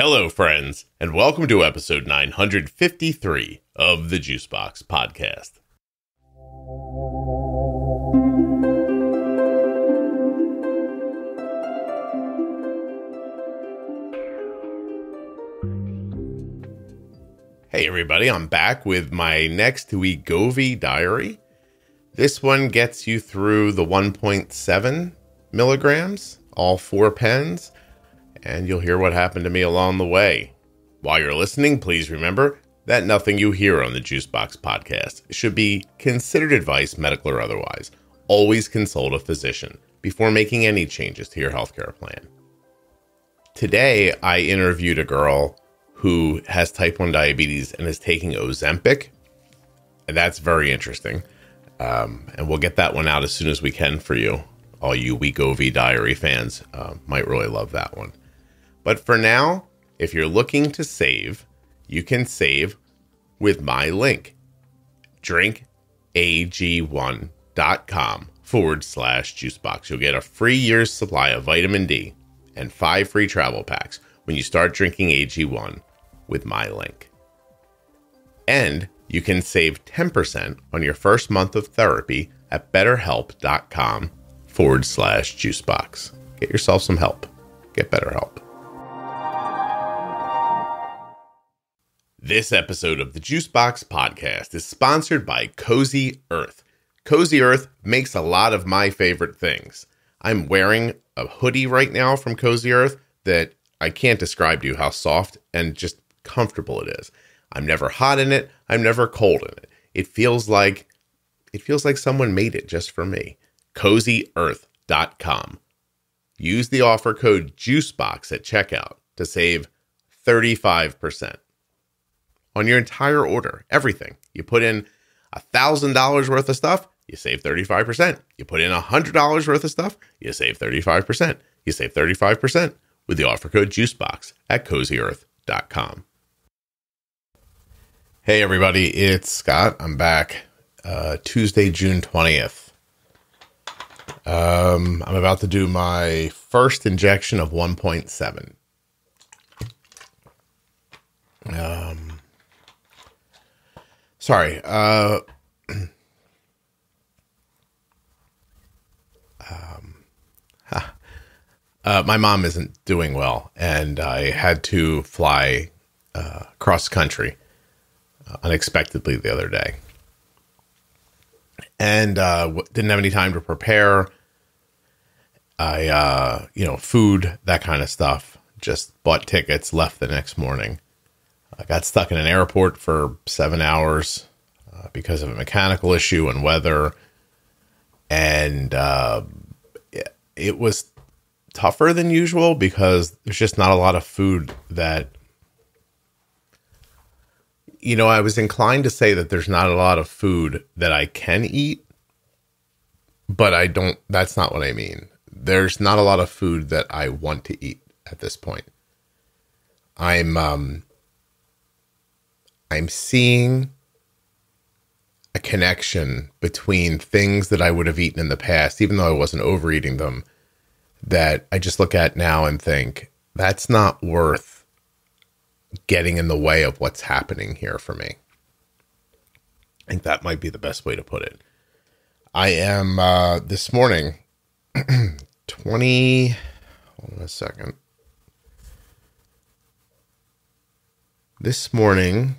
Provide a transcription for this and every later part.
Hello, friends, and welcome to episode 953 of the Juicebox Podcast. Hey, everybody, I'm back with my next Wegovy diary. This one gets you through the 1.7 milligrams, all four pens, and you'll hear what happened to me along the way. While you're listening, please remember that nothing you hear on the Juicebox podcast should be considered advice, medical or otherwise. Always consult a physician before making any changes to your healthcare plan. Today, I interviewed a girl who has type 1 diabetes and is taking Ozempic. And that's very interesting. Um, and we'll get that one out as soon as we can for you. All you Wegovy Diary fans uh, might really love that one. But for now, if you're looking to save, you can save with my link drinkag1.com forward slash juicebox. You'll get a free year's supply of vitamin D and five free travel packs when you start drinking AG1 with my link. And you can save 10% on your first month of therapy at betterhelp.com forward slash juicebox. Get yourself some help. Get better help. This episode of the Juicebox podcast is sponsored by Cozy Earth. Cozy Earth makes a lot of my favorite things. I'm wearing a hoodie right now from Cozy Earth that I can't describe to you how soft and just comfortable it is. I'm never hot in it. I'm never cold in it. It feels like it feels like someone made it just for me. CozyEarth.com. Use the offer code JUICEBOX at checkout to save 35% on your entire order. Everything. You put in $1,000 worth of stuff, you save 35%. You put in $100 worth of stuff, you save 35%. You save 35% with the offer code JUICEBOX at CozyEarth.com. Hey, everybody, it's Scott. I'm back uh, Tuesday, June 20th. Um, I'm about to do my first injection of 1.7. Um, sorry. Uh, um, uh, my mom isn't doing well, and I had to fly uh, cross country unexpectedly the other day and uh, didn't have any time to prepare. I, uh, you know, food, that kind of stuff. Just bought tickets, left the next morning. I got stuck in an airport for seven hours uh, because of a mechanical issue and weather. And uh, it, it was tougher than usual because there's just not a lot of food that you know, I was inclined to say that there's not a lot of food that I can eat, but I don't, that's not what I mean. There's not a lot of food that I want to eat at this point. I'm, um, I'm seeing a connection between things that I would have eaten in the past, even though I wasn't overeating them, that I just look at now and think that's not worth getting in the way of what's happening here for me. I think that might be the best way to put it. I am uh, this morning 20 hold on a second. This morning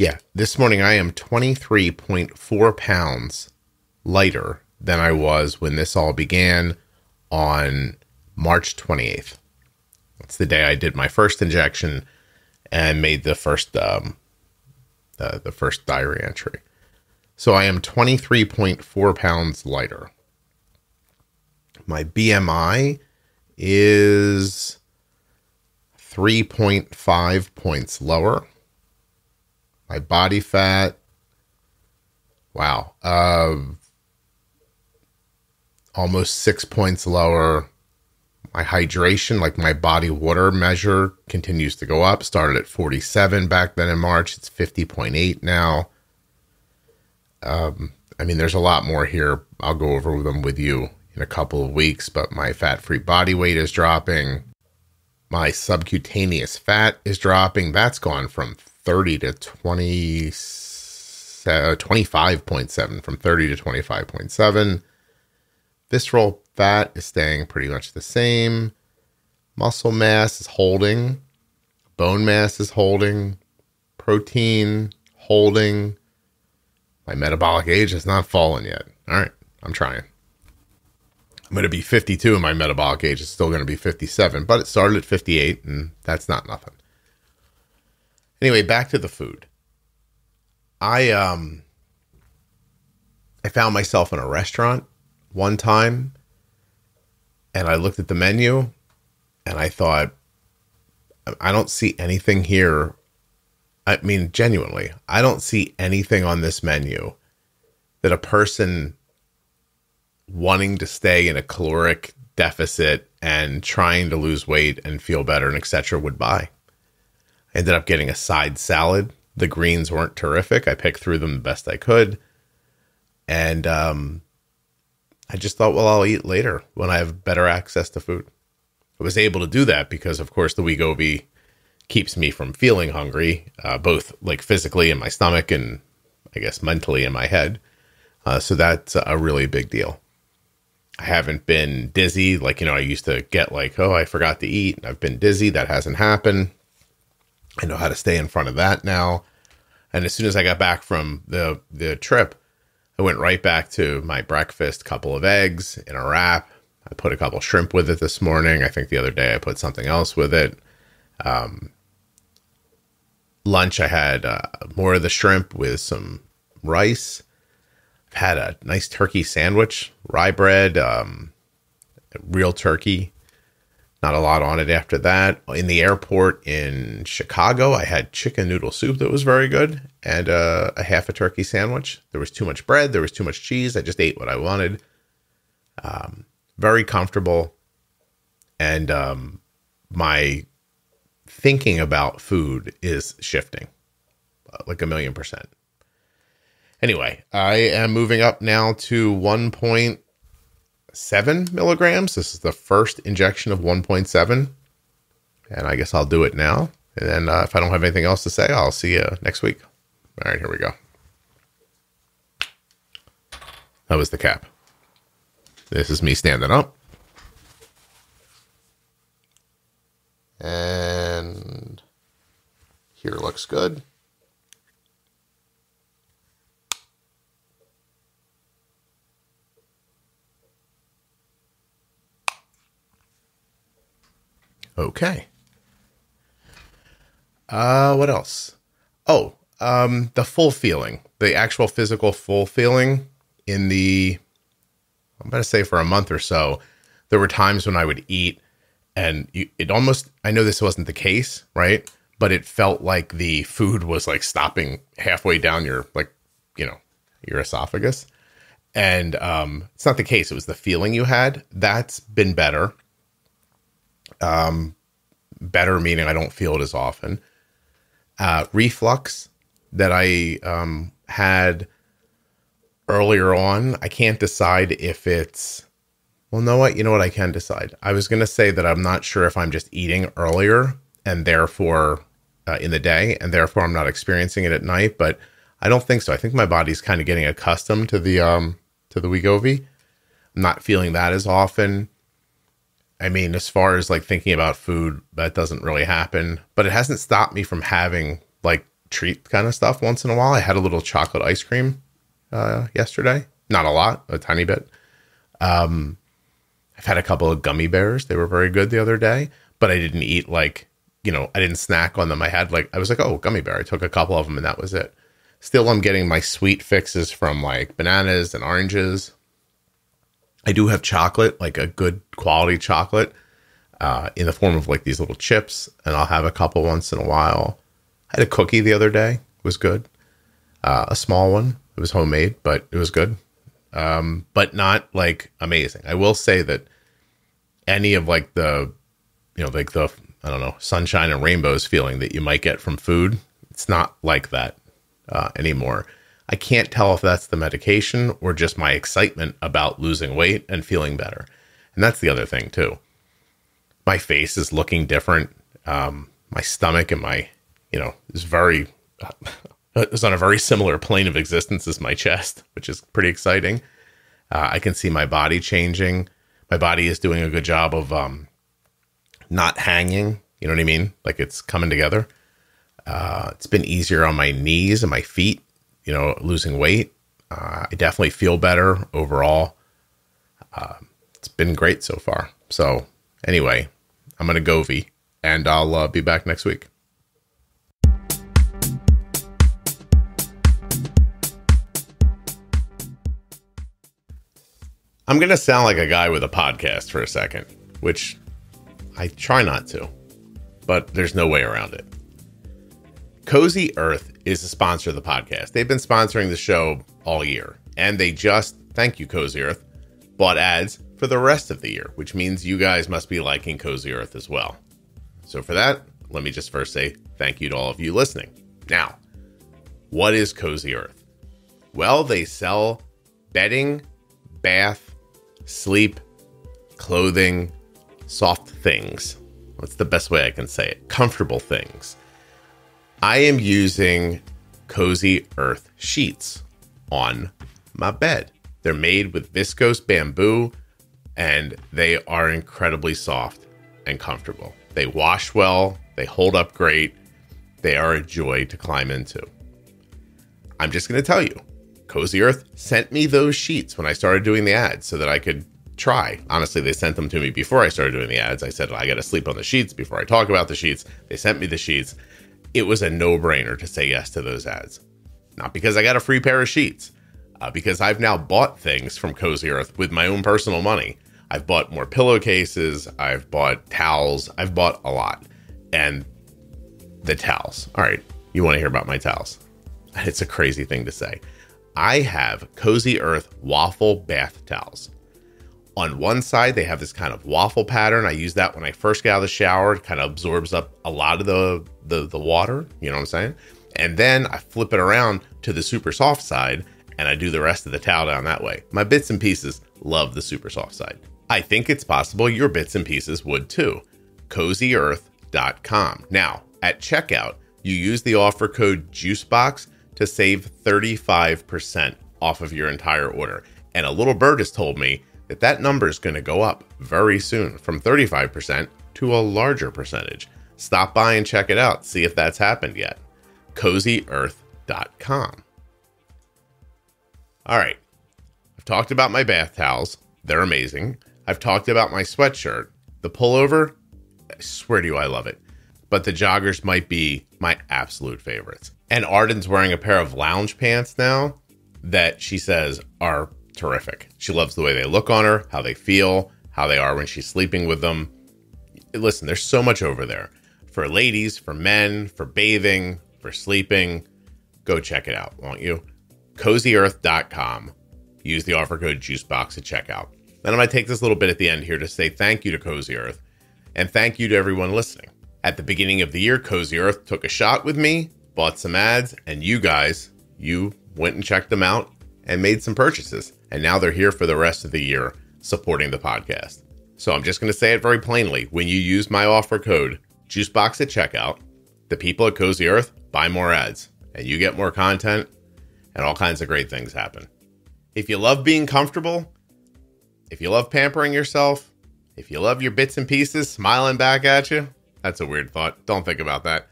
Yeah, this morning I am 23.4 pounds lighter than I was when this all began on March 28th. That's the day I did my first injection and made the first um, the, the first diary entry. So I am 23.4 pounds lighter. My BMI is 3.5 points lower. My body fat, wow, uh, almost six points lower my hydration, like my body water measure, continues to go up. Started at 47 back then in March. It's 50.8 now. Um, I mean, there's a lot more here. I'll go over them with you in a couple of weeks, but my fat free body weight is dropping. My subcutaneous fat is dropping. That's gone from 30 to 20, uh, 25.7, from 30 to 25.7. Visceral fat is staying pretty much the same. Muscle mass is holding. Bone mass is holding. Protein holding. My metabolic age has not fallen yet. All right, I'm trying. I'm going to be 52 and my metabolic age is still going to be 57, but it started at 58 and that's not nothing. Anyway, back to the food. I um I found myself in a restaurant one time and I looked at the menu and I thought I don't see anything here. I mean, genuinely, I don't see anything on this menu that a person wanting to stay in a caloric deficit and trying to lose weight and feel better and etc would buy. Ended up getting a side salad. The greens weren't terrific. I picked through them the best I could. And um, I just thought, well, I'll eat later when I have better access to food. I was able to do that because, of course, the Wegovy keeps me from feeling hungry, uh, both like physically in my stomach and I guess mentally in my head. Uh, so that's a really big deal. I haven't been dizzy. Like, you know, I used to get like, oh, I forgot to eat. I've been dizzy. That hasn't happened. I know how to stay in front of that now. And as soon as I got back from the, the trip, I went right back to my breakfast, couple of eggs in a wrap. I put a couple shrimp with it this morning. I think the other day I put something else with it. Um, lunch, I had uh, more of the shrimp with some rice I've had a nice turkey sandwich, rye bread, um, real turkey. Not a lot on it after that. In the airport in Chicago, I had chicken noodle soup that was very good and uh, a half a turkey sandwich. There was too much bread, there was too much cheese. I just ate what I wanted. Um, very comfortable. And um, my thinking about food is shifting uh, like a million percent. Anyway, I am moving up now to 1.7 milligrams. This is the first injection of 1.7. And I guess I'll do it now. And then uh, if I don't have anything else to say, I'll see you next week. All right, here we go. That was the cap. This is me standing up. And here looks good. Okay. Uh, what else? Oh, um, the full feeling, the actual physical full feeling in the, I'm going to say for a month or so, there were times when I would eat and you, it almost, I know this wasn't the case, right? But it felt like the food was like stopping halfway down your, like, you know, your esophagus. And um, it's not the case. It was the feeling you had. That's been better. Um, better meaning I don't feel it as often. Uh, reflux that I um, had earlier on, I can't decide if it's. Well, no, what? You know what? I can decide. I was going to say that I'm not sure if I'm just eating earlier and therefore uh, in the day, and therefore I'm not experiencing it at night. But I don't think so. I think my body's kind of getting accustomed to the um to the Wegovy. I'm not feeling that as often. I mean, as far as like thinking about food, that doesn't really happen, but it hasn't stopped me from having like treat kind of stuff once in a while. I had a little chocolate ice cream uh, yesterday, not a lot, a tiny bit. Um, I've had a couple of gummy bears. They were very good the other day, but I didn't eat like, you know, I didn't snack on them. I had like, I was like, oh, gummy bear. I took a couple of them and that was it. Still, I'm getting my sweet fixes from like bananas and oranges. I do have chocolate, like a good quality chocolate, uh, in the form of like these little chips, and I'll have a couple once in a while. I had a cookie the other day; it was good. Uh, a small one. It was homemade, but it was good. Um, but not like amazing. I will say that any of like the, you know, like the I don't know, sunshine and rainbows feeling that you might get from food, it's not like that uh, anymore. I can't tell if that's the medication or just my excitement about losing weight and feeling better. And that's the other thing, too. My face is looking different. Um, my stomach and my, you know, is very, is on a very similar plane of existence as my chest, which is pretty exciting. Uh, I can see my body changing. My body is doing a good job of um, not hanging. You know what I mean? Like it's coming together. Uh, it's been easier on my knees and my feet you know, losing weight. Uh, I definitely feel better overall. Uh, it's been great so far. So, anyway, I'm going to go V and I'll uh, be back next week. I'm going to sound like a guy with a podcast for a second, which I try not to, but there's no way around it. Cozy Earth is a sponsor of the podcast. They've been sponsoring the show all year, and they just, thank you, Cozy Earth, bought ads for the rest of the year, which means you guys must be liking Cozy Earth as well. So, for that, let me just first say thank you to all of you listening. Now, what is Cozy Earth? Well, they sell bedding, bath, sleep, clothing, soft things. What's the best way I can say it? Comfortable things. I am using Cozy Earth sheets on my bed. They're made with viscose bamboo and they are incredibly soft and comfortable. They wash well, they hold up great, they are a joy to climb into. I'm just going to tell you, Cozy Earth sent me those sheets when I started doing the ads so that I could try. Honestly, they sent them to me before I started doing the ads. I said, I got to sleep on the sheets before I talk about the sheets. They sent me the sheets it was a no brainer to say yes to those ads. Not because I got a free pair of sheets, uh, because I've now bought things from Cozy Earth with my own personal money. I've bought more pillowcases, I've bought towels, I've bought a lot. And the towels. All right, you want to hear about my towels? It's a crazy thing to say. I have Cozy Earth waffle bath towels. On one side, they have this kind of waffle pattern. I use that when I first get out of the shower. It kind of absorbs up a lot of the, the, the water. You know what I'm saying? And then I flip it around to the super soft side and I do the rest of the towel down that way. My bits and pieces love the super soft side. I think it's possible your bits and pieces would too. CozyEarth.com. Now, at checkout, you use the offer code JUICEBOX to save 35% off of your entire order. And a little bird has told me that that number is going to go up very soon from 35% to a larger percentage. Stop by and check it out, see if that's happened yet. CozyEarth.com. All right, I've talked about my bath towels, they're amazing. I've talked about my sweatshirt. The pullover, I swear to you, I love it. But the joggers might be my absolute favorites. And Arden's wearing a pair of lounge pants now that she says are terrific. She loves the way they look on her, how they feel, how they are when she's sleeping with them. Listen, there's so much over there for ladies, for men, for bathing, for sleeping. Go check it out, won't you? CozyEarth.com. Use the offer code JUICEBOX at checkout. Then I'm going to take this little bit at the end here to say thank you to Cozy Earth and thank you to everyone listening. At the beginning of the year, Cozy Earth took a shot with me, bought some ads, and you guys, you went and checked them out and made some purchases and now they're here for the rest of the year supporting the podcast. So I'm just going to say it very plainly. When you use my offer code JUICEBOX at checkout, the people at Cozy Earth buy more ads and you get more content and all kinds of great things happen. If you love being comfortable, if you love pampering yourself, if you love your bits and pieces smiling back at you, that's a weird thought. Don't think about that.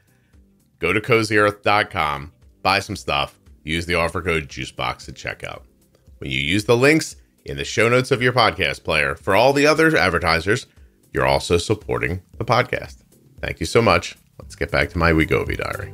Go to cozyearth.com, buy some stuff, use the offer code JUICEBOX at checkout when you use the links in the show notes of your podcast player. For all the other advertisers, you're also supporting the podcast. Thank you so much. Let's get back to my Wegovy diary.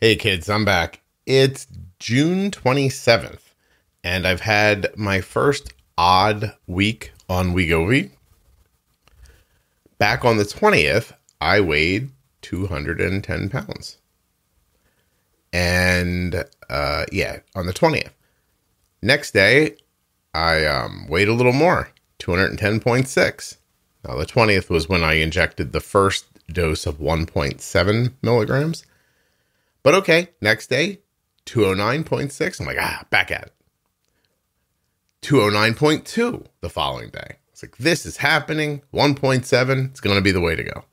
Hey kids, I'm back. It's June 27th, and I've had my first odd week on Wegovy. Back on the 20th, I weighed 210 pounds. And uh, yeah, on the 20th. Next day, I um, weighed a little more, 210.6. Now, the 20th was when I injected the first dose of 1.7 milligrams. But okay, next day, 209.6. I'm like, ah, back at it. 209.2 the following day. It's like, this is happening. 1.7, it's going to be the way to go.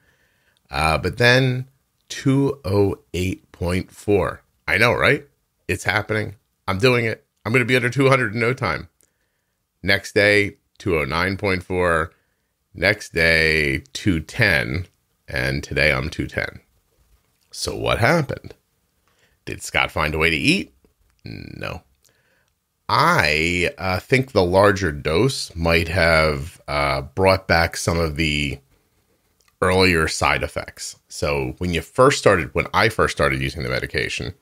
Uh, but then 208.4. I know, right? It's happening. I'm doing it. I'm going to be under 200 in no time. Next day, 209.4. Next day, 210. And today I'm 210. So what happened? Did Scott find a way to eat? No. I uh, think the larger dose might have uh, brought back some of the earlier side effects. So when you first started, when I first started using the medication,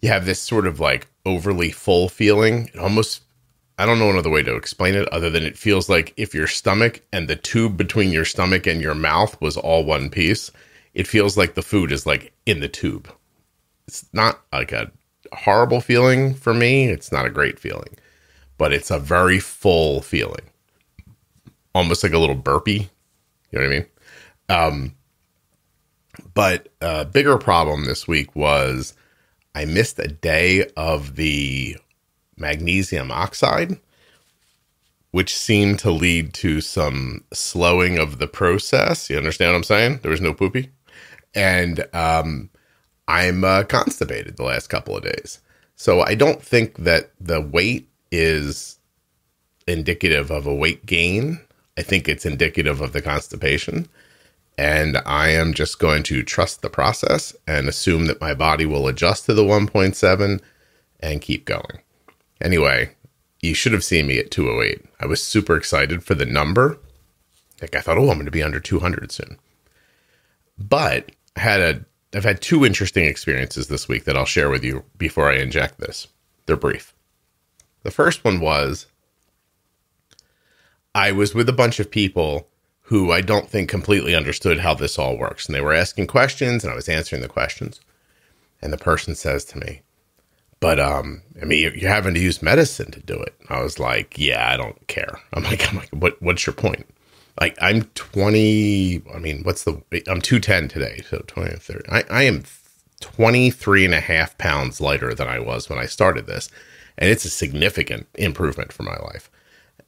you have this sort of like overly full feeling. It almost, I don't know another way to explain it other than it feels like if your stomach and the tube between your stomach and your mouth was all one piece, it feels like the food is like in the tube. It's not like a horrible feeling for me. It's not a great feeling, but it's a very full feeling, almost like a little burpee. You know what I mean? Um, but a bigger problem this week was I missed a day of the magnesium oxide, which seemed to lead to some slowing of the process. You understand what I'm saying? There was no poopy. And um, I'm uh, constipated the last couple of days. So I don't think that the weight is indicative of a weight gain. I think it's indicative of the constipation. And I am just going to trust the process and assume that my body will adjust to the 1.7 and keep going. Anyway, you should have seen me at 208. I was super excited for the number. Like I thought, oh, I'm going to be under 200 soon. But I had a I've had two interesting experiences this week that I'll share with you before I inject this. They're brief. The first one was I was with a bunch of people who I don't think completely understood how this all works. And they were asking questions and I was answering the questions. And the person says to me, but um, I mean, you're having to use medicine to do it. I was like, yeah, I don't care. I'm like, I'm like, what, what's your point? Like I'm 20. I mean, what's the, I'm 210 today. So 20 30. I, I am 23 and a half pounds lighter than I was when I started this. And it's a significant improvement for my life.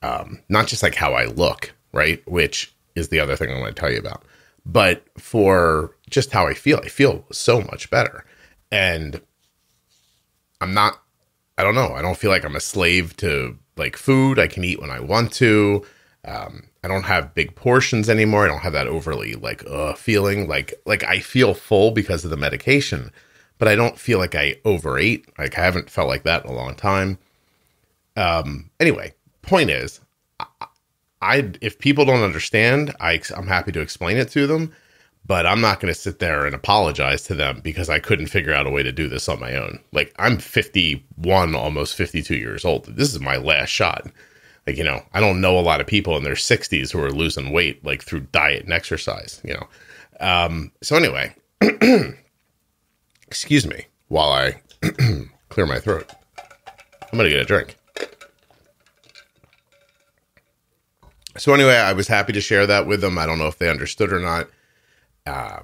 Um, not just like how I look, right? Which is the other thing I want to tell you about, but for just how I feel. I feel so much better. And I'm not, I don't know. I don't feel like I'm a slave to like food. I can eat when I want to. Um, I don't have big portions anymore. I don't have that overly like uh feeling like like I feel full because of the medication, but I don't feel like I overate. Like I haven't felt like that in a long time. Um anyway, point is I, I if people don't understand, I I'm happy to explain it to them, but I'm not going to sit there and apologize to them because I couldn't figure out a way to do this on my own. Like I'm 51 almost 52 years old. This is my last shot like you know i don't know a lot of people in their 60s who are losing weight like through diet and exercise you know? Um so anyway excuse me while i clear my throat. I'm gonna get a drink. So anyway i was happy to share that with them. I don't know if they understood or not. Uh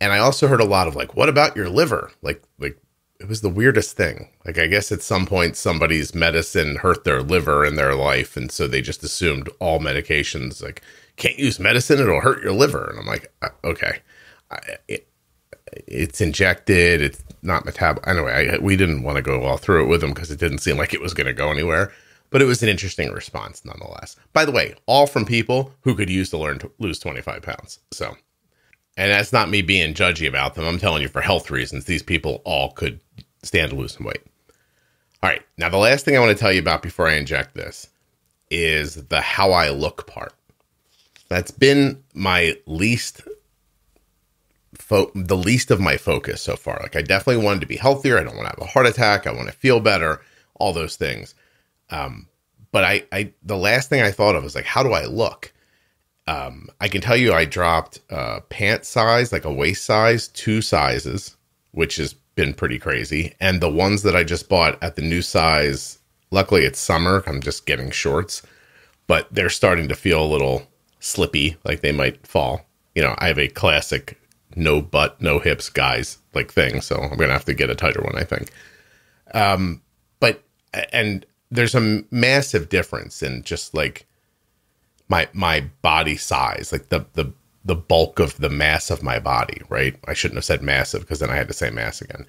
and i also heard a lot of like what about your liver? Like like it was the weirdest thing. Like I guess at some point somebody's medicine hurt their liver in their life, and so they just assumed all medications like can't use medicine; it'll hurt your liver. And I'm like, uh, okay, I, it, it's injected, it's not metabolic. Anyway, I, we didn't want to go all through it with them because it didn't seem like it was going to go anywhere. But it was an interesting response nonetheless. By the way, all from people who could use to learn to lose 25 pounds. So and that's not me being judgy about them. I'm telling you, for health reasons, these people all could stand to lose some weight. All right. Now, the last thing I want to tell you about before I inject this is the how I look part. That's been my least, fo- the least of my focus so far. Like, I definitely wanted to be healthier. I don't want to have a heart attack. I want to feel better, all those things. Um, but I, I, the last thing I thought of was like, how do I look? Um, I can tell you I dropped uh, pant size, like a waist size, two sizes, which has been pretty crazy. And the ones that I just bought at the new size, luckily it's summer. I'm just getting shorts, but they're starting to feel a little slippy, like they might fall. You know, I have a classic no butt, no hips guys like thing, so I'm gonna have to get a tighter one, I think. Um, but and there's a massive difference in just like my my body size, like the the the bulk of the mass of my body, right? I shouldn't have said massive because then I had to say mass again.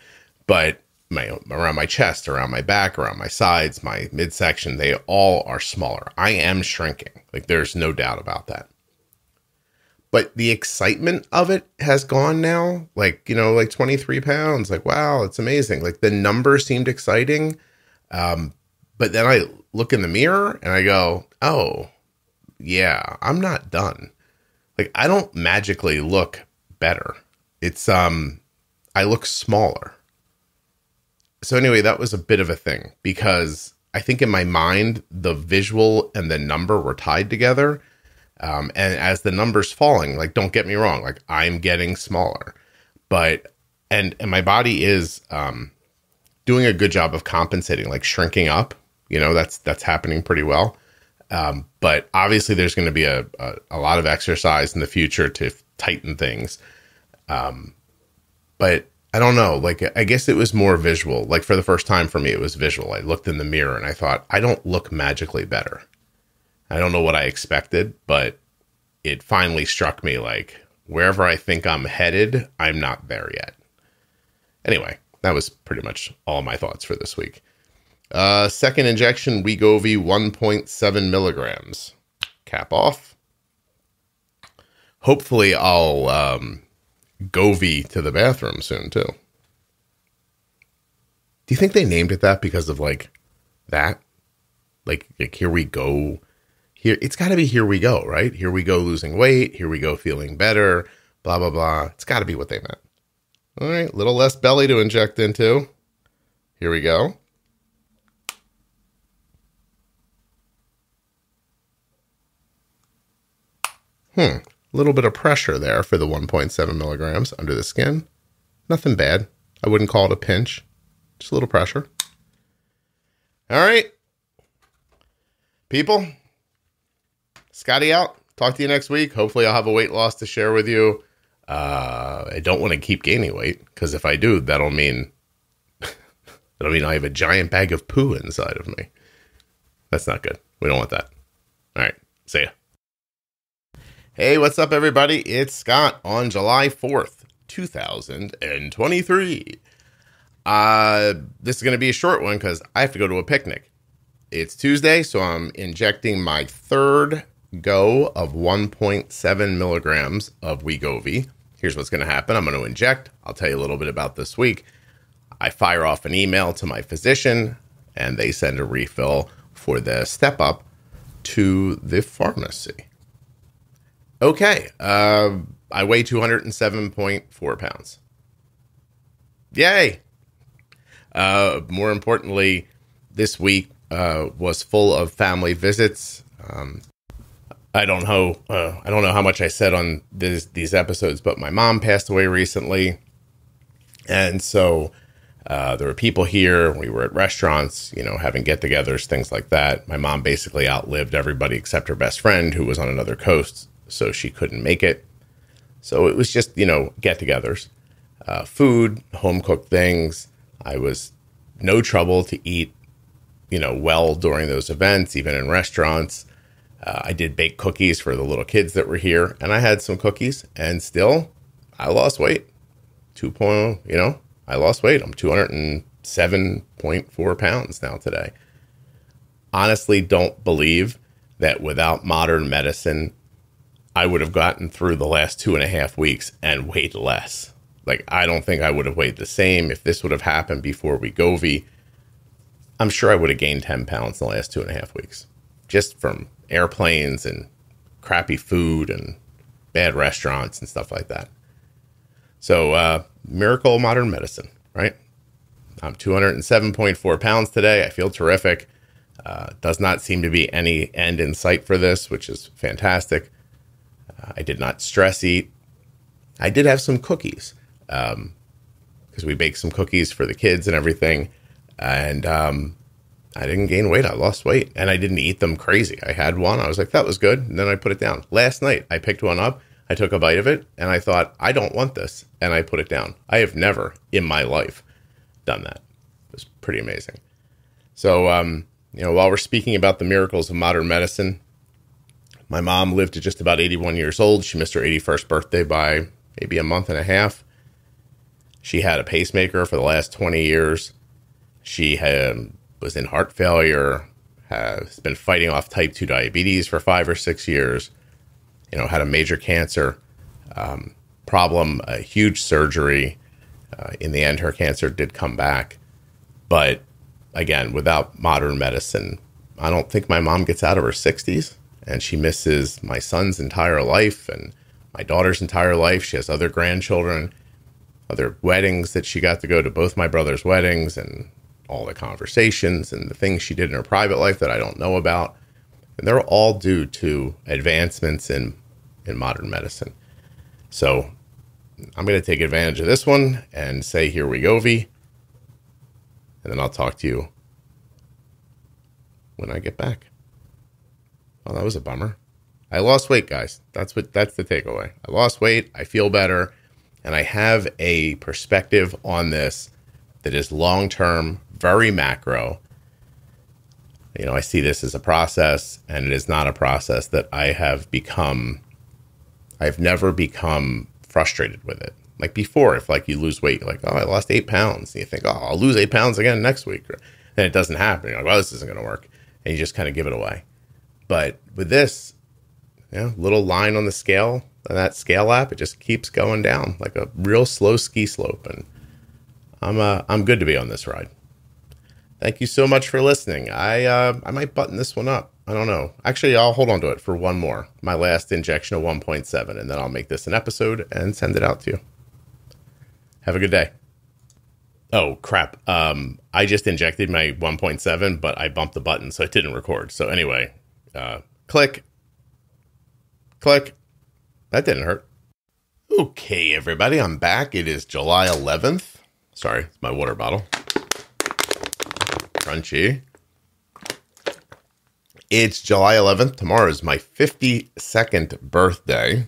But my around my chest, around my back, around my sides, my midsection, they all are smaller. I am shrinking. Like there's no doubt about that. But the excitement of it has gone now. Like, you know, like 23 pounds. Like, wow, it's amazing. Like the number seemed exciting. Um, but then I look in the mirror and I go, oh, yeah, I'm not done. Like I don't magically look better. It's um I look smaller. So anyway, that was a bit of a thing because I think in my mind the visual and the number were tied together. Um, and as the numbers falling, like don't get me wrong, like I'm getting smaller, but and and my body is um, doing a good job of compensating, like shrinking up. You know, that's that's happening pretty well. Um, but obviously, there's going to be a, a, a, lot of exercise in the future to tighten things. Um, but I don't know. Like, I guess it was more visual. Like, for the first time for me, it was visual. I looked in the mirror and I thought, I don't look magically better. I don't know what I expected, but it finally struck me like, wherever I think I'm headed, I'm not there yet. Anyway, that was pretty much all my thoughts for this week. Uh, second injection, Wegovy 1.7 milligrams. Cap off. Hopefully, I'll um, Govy to the bathroom soon, too. Do you think they named it that because of like that? Like, like here we go. Here, it's got to be here we go, right? Here we go losing weight. Here we go feeling better. Blah blah blah. It's got to be what they meant. All right, little less belly to inject into. Here we go. Hmm. A little bit of pressure there for the 1.7 milligrams under the skin. Nothing bad. I wouldn't call it a pinch. Just a little pressure. All right. People, Scotty out. Talk to you next week. Hopefully, I'll have a weight loss to share with you. Uh, I don't want to keep gaining weight because if I do, that'll mean that'll mean I have a giant bag of poo inside of me. That's not good. We don't want that. All right. See ya. Hey, what's up, everybody? It's Scott on July 4th, 2023. Uh, this is going to be a short one because I have to go to a picnic. It's Tuesday, so I'm injecting my third go of 1.7 milligrams of Wegovy. Here's what's going to happen I'm going to inject. I'll tell you a little bit about this week. I fire off an email to my physician, and they send a refill for the step up to the pharmacy. Okay. Uh, I weigh 207.4 pounds. Yay. Uh, more importantly, this week uh, was full of family visits. Um, I don't know. Uh, I don't know how much I said on this, these episodes, but my mom passed away recently, and so uh, there were people here. We were at restaurants, you know, having get-togethers, things like that. My mom basically outlived everybody except her best friend, who was on another coast so she couldn't make it. So it was just, you know, get togethers, uh, food, home cooked things. I was no trouble to eat, you know, well during those events, even in restaurants. Uh, I did bake cookies for the little kids that were here, and I had some cookies, and still, I lost weight. 2.0, you know, I lost weight. I'm 207.4 pounds now today. Honestly, don't believe that without modern medicine I would have gotten through the last two and a half weeks and weighed less. Like, I don't think I would have weighed the same if this would have happened before we Wegovy. I'm sure I would have gained 10 pounds in the last two and a half weeks just from airplanes and crappy food and bad restaurants and stuff like that. So, uh, miracle modern medicine, right? I'm 207.4 pounds today. I feel terrific. Uh, does not seem to be any end in sight for this, which is fantastic. I did not stress eat. I did have some cookies because um, we baked some cookies for the kids and everything. And um, I didn't gain weight. I lost weight and I didn't eat them crazy. I had one. I was like, that was good. And then I put it down. Last night, I picked one up. I took a bite of it and I thought, I don't want this. And I put it down. I have never in my life done that. It was pretty amazing. So, um, you know, while we're speaking about the miracles of modern medicine, my mom lived to just about 81 years old. She missed her 81st birthday by maybe a month and a half. She had a pacemaker for the last 20 years. She had, was in heart failure, has been fighting off type 2 diabetes for five or six years, you know, had a major cancer um, problem, a huge surgery. Uh, in the end, her cancer did come back. But again, without modern medicine, I don't think my mom gets out of her 60s and she misses my son's entire life and my daughter's entire life. She has other grandchildren, other weddings that she got to go to both my brother's weddings and all the conversations and the things she did in her private life that I don't know about. And they're all due to advancements in, in modern medicine. So I'm going to take advantage of this one and say, here we go, V. And then I'll talk to you when I get back. Well, that was a bummer. I lost weight, guys. That's what that's the takeaway. I lost weight, I feel better, and I have a perspective on this that is long-term, very macro. You know, I see this as a process and it is not a process that I have become I've never become frustrated with it. Like before, if like you lose weight, like, oh, I lost eight pounds. And you think, oh, I'll lose eight pounds again next week. Then it doesn't happen. You're like, well, this isn't going to work. And you just kind of give it away. But with this, know, little line on the scale, on that scale app, it just keeps going down like a real slow ski slope. And I'm uh, I'm good to be on this ride. Thank you so much for listening. I uh, I might button this one up. I don't know. Actually, I'll hold on to it for one more. My last injection of 1.7, and then I'll make this an episode and send it out to you. Have a good day. Oh crap! Um, I just injected my 1.7, but I bumped the button, so it didn't record. So anyway, uh, click, click. That didn't hurt. Okay, everybody, I'm back. It is July 11th. Sorry, it's my water bottle. Crunchy. It's July 11th. Tomorrow is my 52nd birthday.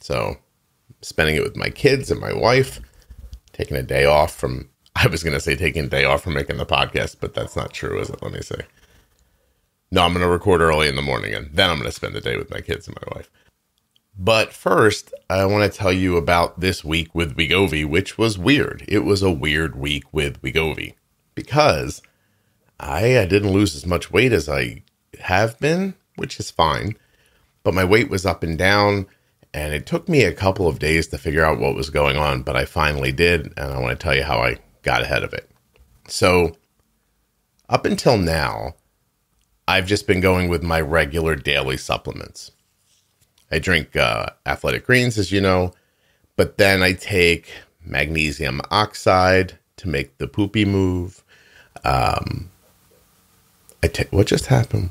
So, spending it with my kids and my wife, taking a day off from, I was going to say taking a day off from making the podcast, but that's not true, is it? Let me say. No, I'm going to record early in the morning and then I'm going to spend the day with my kids and my wife. But first, I want to tell you about this week with Wegovy, which was weird. It was a weird week with Wegovy because I, I didn't lose as much weight as I have been, which is fine, but my weight was up and down. And it took me a couple of days to figure out what was going on, but I finally did. And I want to tell you how I got ahead of it. So, up until now, I've just been going with my regular daily supplements. I drink uh, athletic greens, as you know, but then I take magnesium oxide to make the poopy move. Um, I take what just happened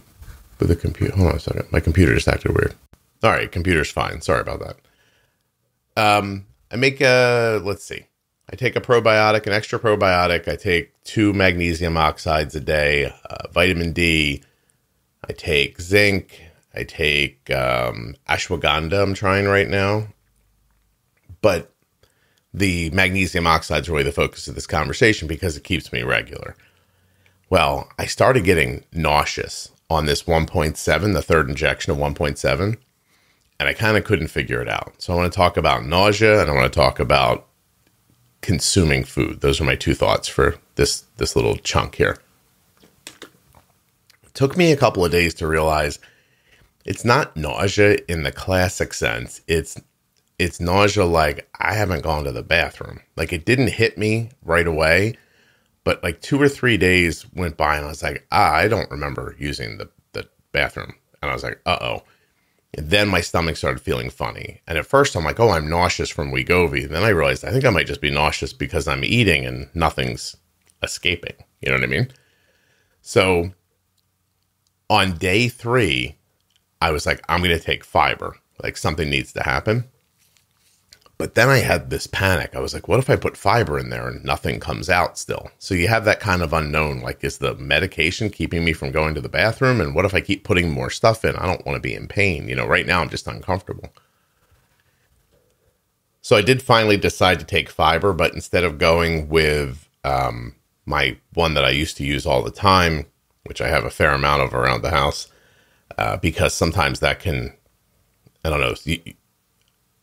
with the computer? Hold on a second. My computer just acted weird. All right, computer's fine. Sorry about that. Um, I make a let's see. I take a probiotic, an extra probiotic. I take two magnesium oxides a day, uh, vitamin D, I take zinc. I take um, ashwagandha, I'm trying right now. But the magnesium oxide is really the focus of this conversation because it keeps me regular. Well, I started getting nauseous on this 1.7, the third injection of 1.7, and I kind of couldn't figure it out. So I want to talk about nausea and I want to talk about consuming food. Those are my two thoughts for this this little chunk here took me a couple of days to realize it's not nausea in the classic sense. It's it's nausea like I haven't gone to the bathroom. Like it didn't hit me right away, but like two or three days went by and I was like, ah, I don't remember using the, the bathroom. And I was like, uh oh. And then my stomach started feeling funny. And at first I'm like, oh, I'm nauseous from Wegovy. Then I realized I think I might just be nauseous because I'm eating and nothing's escaping. You know what I mean? So on day three, I was like, I'm going to take fiber. like something needs to happen. But then I had this panic. I was like, what if I put fiber in there and nothing comes out still? So you have that kind of unknown. Like, is the medication keeping me from going to the bathroom? And what if I keep putting more stuff in? I don't want to be in pain. You know, right now I'm just uncomfortable. So I did finally decide to take fiber, but instead of going with um, my one that I used to use all the time, which I have a fair amount of around the house, uh, because sometimes that can, I don't know, you,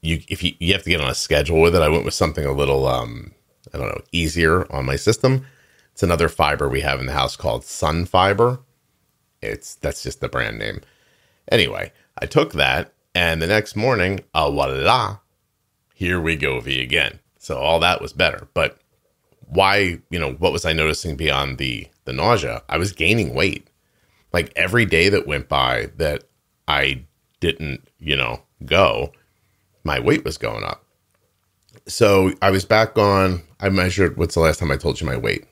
you if you, you have to get on a schedule with it. I went with something a little, um, I don't know, easier on my system. It's another fiber we have in the house called Sun Fiber. It's that's just the brand name. Anyway, I took that, and the next morning, ah, voila, here we go V again. So all that was better. But why, you know, what was I noticing beyond the the nausea? I was gaining weight. Like every day that went by that I didn't, you know, go, my weight was going up. So I was back on I measured what's the last time I told you my weight?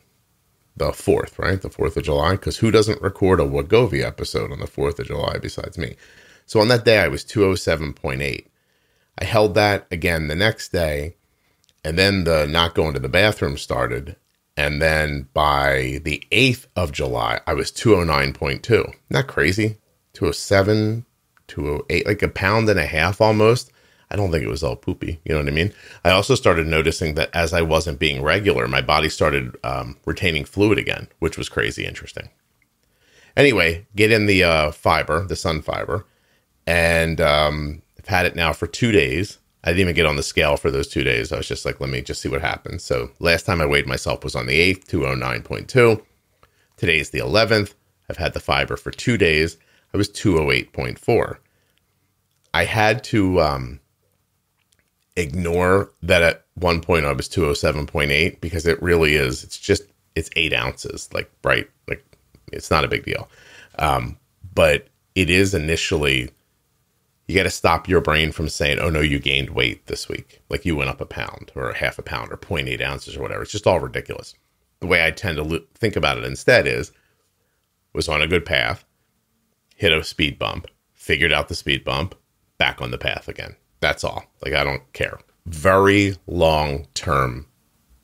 The fourth, right? The fourth of July. Because who doesn't record a Wegovy episode on the fourth of July besides me? So on that day I was 207.8. I held that again the next day, and then the not going to the bathroom started. And then by the 8th of July, I was 209.2. Not crazy. 207, 208, like a pound and a half almost. I don't think it was all poopy. You know what I mean? I also started noticing that as I wasn't being regular, my body started um, retaining fluid again, which was crazy interesting. Anyway, get in the uh, fiber, the sun fiber, and um, I've had it now for two days. I didn't even get on the scale for those two days. I was just like, let me just see what happens. So last time I weighed myself was on the 8th, 209.2. Today is the 11th. I've had the fiber for two days. I was 208.4. I had to um, ignore that at one point I was 207.8 because it really is, it's just, it's eight ounces, like bright, like it's not a big deal. Um, but it is initially you got to stop your brain from saying, oh no, you gained weight this week. Like you went up a pound or a half a pound or 0.8 ounces or whatever. It's just all ridiculous. The way I tend to think about it instead is was on a good path, hit a speed bump, figured out the speed bump, back on the path again. That's all. Like I don't care. Very long term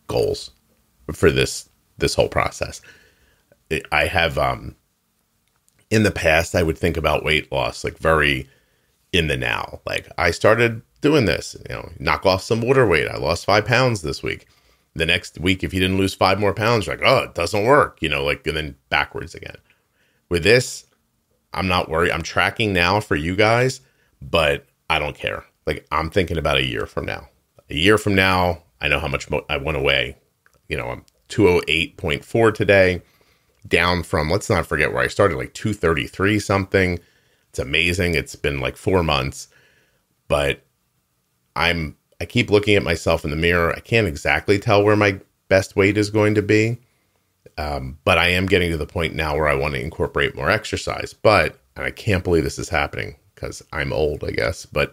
goals for this this whole process. I have um in the past I would think about weight loss like very in the now. Like I started doing this, you know, knock off some water weight. I lost five pounds this week. The next week, if you didn't lose five more pounds, you're like, oh, it doesn't work, you know, like, and then backwards again. With this, I'm not worried. I'm tracking now for you guys, but I don't care. Like, I'm thinking about a year from now. A year from now, I know how much mo- I went away. You know, I'm 208.4 today, down from, let's not forget where I started, like 233 something it's amazing. It's been like four months, but I'm I keep looking at myself in the mirror. I can't exactly tell where my best weight is going to be, um, but I am getting to the point now where I want to incorporate more exercise. But and I can't believe this is happening because I'm old, I guess. But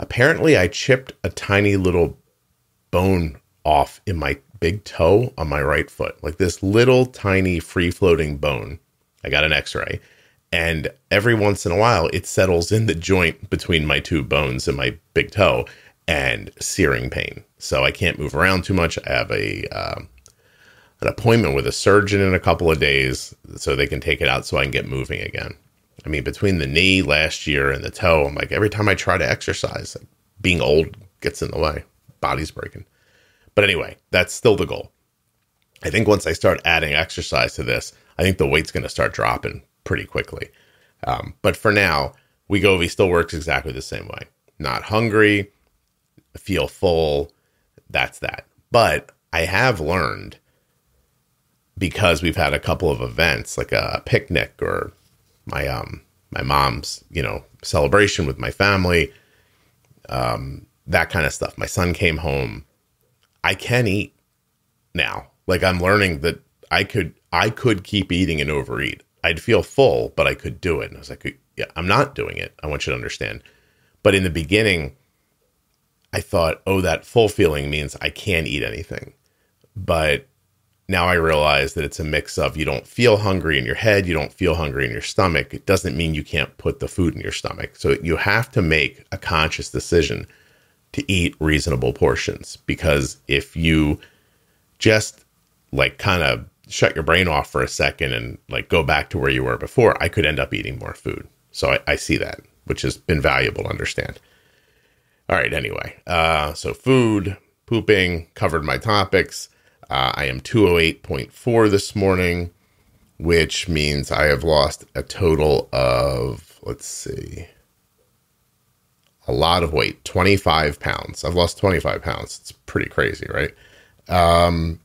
apparently, I chipped a tiny little bone off in my big toe on my right foot, like this little tiny free floating bone. I got an X-ray and every once in a while it settles in the joint between my two bones and my big toe and searing pain. So i can't move around too much. I have a uh, an appointment with a surgeon in a couple of days so they can take it out so i can get moving again. I mean between the knee last year and the toe i'm like every time i try to exercise being old gets in the way. Body's breaking. But anyway that's still the goal. I think once i start adding exercise to this i think the weight's going to start dropping pretty quickly. Um, but for now, Wegovy still works exactly the same way. Not hungry, feel full. That's that. But I have learned because we've had a couple of events like a picnic or my um my mom's you know celebration with my family um that kind of stuff my son came home i can eat now like i'm learning that i could i could keep eating and overeat I'd feel full, but I could do it. And I was like, yeah, I'm not doing it. I want you to understand. But in the beginning, I thought, oh, that full feeling means I can't eat anything. But now I realize that it's a mix of you don't feel hungry in your head, you don't feel hungry in your stomach. It doesn't mean you can't put the food in your stomach. So you have to make a conscious decision to eat reasonable portions because if you just like kind of shut your brain off for a second and like go back to where you were before, I could end up eating more food. So I, I see that, which has been valuable to understand. All right, anyway, uh, so food, pooping, covered my topics. Uh, I am 208.4 this morning, which means I have lost a total of, let's see, a lot of weight 25 pounds. I've lost 25 pounds. It's pretty crazy, right? Um,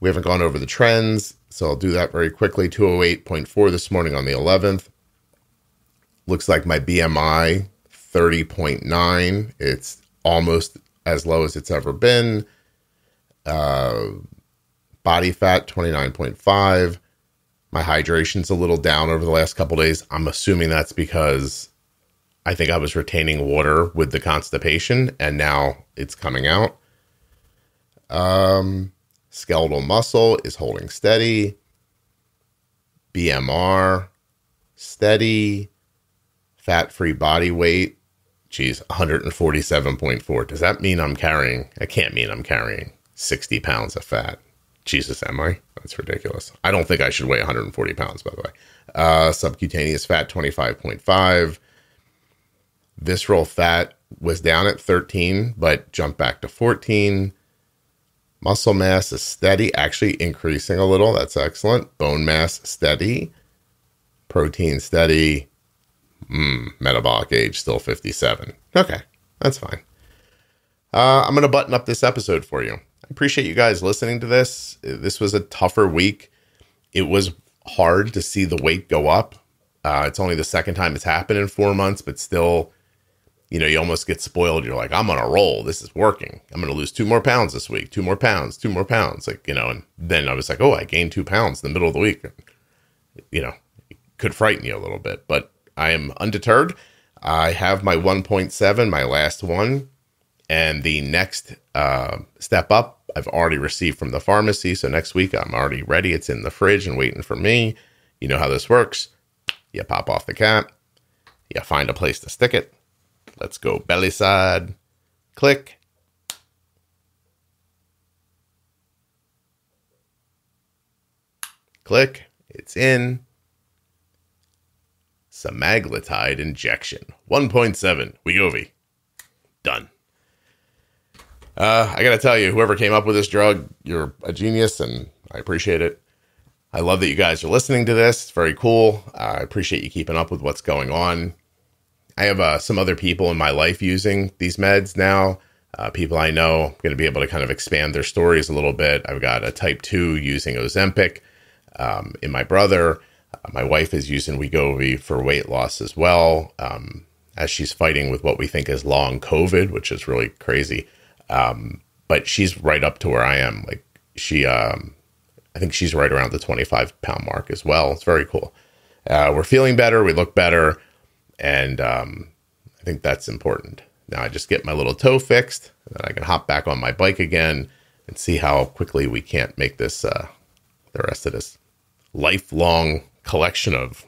we haven't gone over the trends, so I'll do that very quickly. 208.4 this morning on the 11th. Looks like my BMI 30.9. It's almost as low as it's ever been. Uh, body fat 29.5. My hydration's a little down over the last couple days. I'm assuming that's because I think I was retaining water with the constipation and now it's coming out. Um, skeletal muscle is holding steady. BMR steady. Fat free body weight geez, 147.4. Does that mean I'm carrying? It can't mean I'm carrying 60 pounds of fat. Jesus, am I? That's ridiculous. I don't think I should weigh 140 pounds, by the way. Uh, subcutaneous fat, 25.5. Visceral fat was down at 13, but jumped back to 14. Muscle mass is steady, actually increasing a little. That's excellent. Bone mass steady. Protein steady. Mm, metabolic age still 57. Okay, that's fine. Uh, I'm going to button up this episode for you. I appreciate you guys listening to this. This was a tougher week. It was hard to see the weight go up. Uh, it's only the second time it's happened in four months, but still, you know, you almost get spoiled. You're like, I'm on a roll. This is working. I'm going to lose two more pounds this week, two more pounds, two more pounds. Like, you know, and then I was like, oh, I gained two pounds in the middle of the week. You know, it could frighten you a little bit, but I am undeterred. I have my 1.7, my last one, and the next uh, step up I've already received from the pharmacy. So next week I'm already ready. It's in the fridge and waiting for me. You know how this works. You pop off the cap, you find a place to stick it. Let's go belly side. Click. Click. It's in semaglutide injection. 1.7 We Wegovy. Done. Uh, I gotta tell you, whoever came up with this drug, you're a genius, and I appreciate it. I love that you guys are listening to this. It's very cool. Uh, I appreciate you keeping up with what's going on. I have uh, some other people in my life using these meds now. Uh, people I know I'm going to be able to kind of expand their stories a little bit. I've got a type 2 using Ozempic um, in my brother. Uh, my wife is using Wegovy for weight loss as well, um, as she's fighting with what we think is long COVID, which is really crazy. Um, but she's right up to where I am. Like she, um, I think she's right around the 25 pound mark as well. It's very cool. Uh, we're feeling better. We look better. And um, I think that's important. Now I just get my little toe fixed, and then I can hop back on my bike again and see how quickly we can't make this, uh, the rest of this lifelong collection of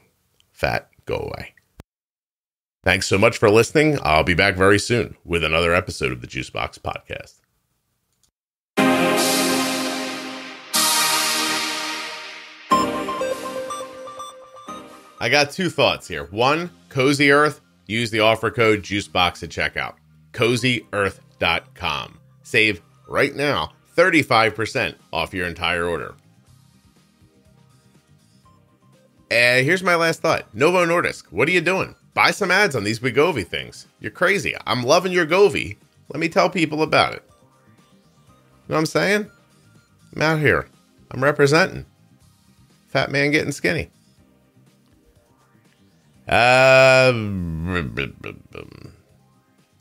fat go away. Thanks so much for listening. I'll be back very soon with another episode of the Juicebox Podcast. I got two thoughts here. One, Cozy Earth, use the offer code JUICEBOX at checkout. CozyEarth.com. Save right now 35% off your entire order. And here's my last thought Novo Nordisk, what are you doing? Buy some ads on these Wegovy things. You're crazy. I'm loving your Govy. Let me tell people about it. You know what I'm saying? I'm out here. I'm representing. Fat man getting skinny. Uh,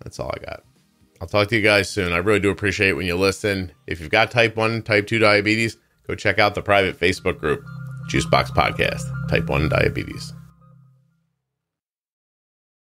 that's all I got. I'll talk to you guys soon. I really do appreciate when you listen. If you've got type 1, type 2 diabetes, go check out the private Facebook group. Juicebox Podcast, Type 1 Diabetes.